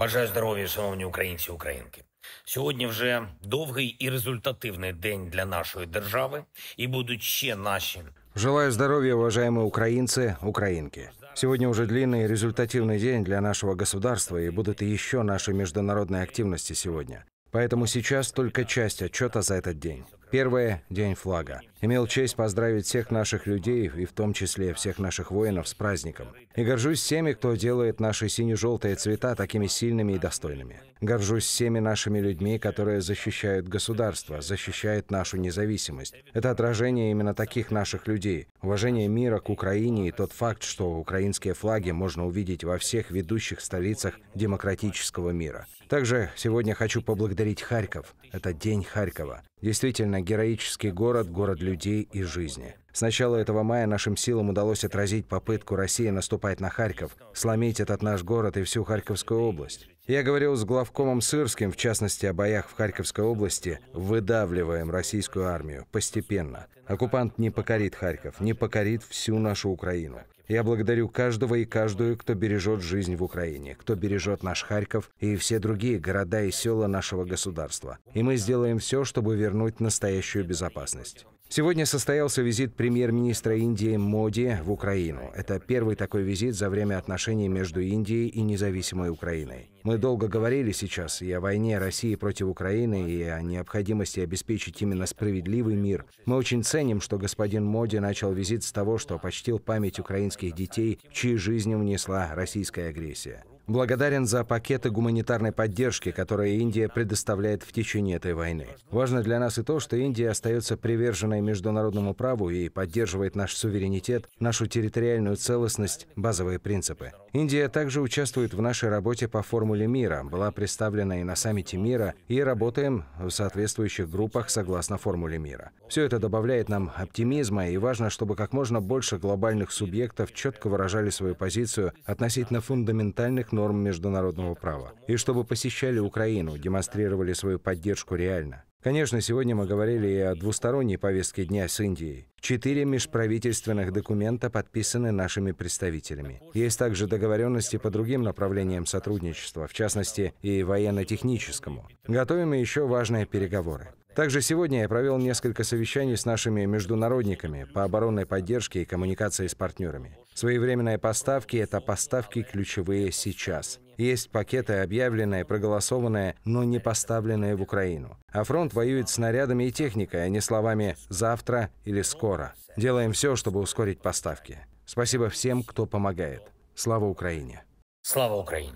Бажаю здоров'я, шановні українці і українки. Сьогодні вже довгий і результативний день для нашої держави, і будуть ще наші. Желаю здоровья, уважаемые украинцы, украинки. Сегодня уже длинный и результативный день для нашего государства, и будут и еще наши международные активности сегодня. Поэтому сейчас только часть отчета за этот день. Первое – День флага. Имел честь поздравить всех наших людей, и в том числе всех наших воинов, с праздником. И горжусь всеми, кто делает наши сине-желтые цвета такими сильными и достойными. Горжусь всеми нашими людьми, которые защищают государство, защищают нашу независимость. Это отражение именно таких наших людей. Уважение мира к Украине и тот факт, что украинские флаги можно увидеть во всех ведущих столицах демократического мира. Также сегодня хочу поблагодарить Харьков. Это День Харькова. Действительно, героический город, город людей и жизни. С начала этого мая нашим силам удалось отразить попытку России наступать на Харьков, сломить этот наш город и всю Харьковскую область. Я говорил с главкомом Сырским, в частности, о боях в Харьковской области. Выдавливаем российскую армию постепенно. Оккупант не покорит Харьков, не покорит всю нашу Украину. Я благодарю каждого и каждую, кто бережет жизнь в Украине, кто бережет наш Харьков и все другие города и села нашего государства. И мы сделаем все, чтобы вернуть настоящую безопасность. Сегодня состоялся визит премьер-министра Индии Моди в Украину. Это первый такой визит за время отношений между Индией и независимой Украиной. Мы долго говорили сейчас и о войне России против Украины, и о необходимости обеспечить именно справедливый мир. Мы очень ценим, что господин Моди начал визит с того, что почтил память украинских детей, чьи жизни внесла российская агрессия. Благодарен за пакеты гуманитарной поддержки, которые Индия предоставляет в течение этой войны. Важно для нас и то, что Индия остается приверженной международному праву и поддерживает наш суверенитет, нашу территориальную целостность, базовые принципы. Индия также участвует в нашей работе по формуле мира, была представлена и на саммите мира, и работаем в соответствующих группах согласно формуле мира. Все это добавляет нам оптимизма, и важно, чтобы как можно больше глобальных субъектов четко выражали свою позицию относительно фундаментальных норм международного права, и чтобы посещали Украину, демонстрировали свою поддержку реально. Конечно, сегодня мы говорили и о двусторонней повестке дня с Индией. Четыре межправительственных документа подписаны нашими представителями. Есть также договоренности по другим направлениям сотрудничества, в частности и военно-техническому. Готовим еще важные переговоры. Также сегодня я провел несколько совещаний с нашими международниками по оборонной поддержке и коммуникации с партнерами. Своевременные поставки – это поставки ключевые сейчас. Есть пакеты, объявленные, проголосованные, но не поставленные в Украину. А фронт воюет снарядами и техникой, а не словами «завтра» или «скоро». Делаем все, чтобы ускорить поставки. Спасибо всем, кто помогает. Слава Украине! Слава Україні!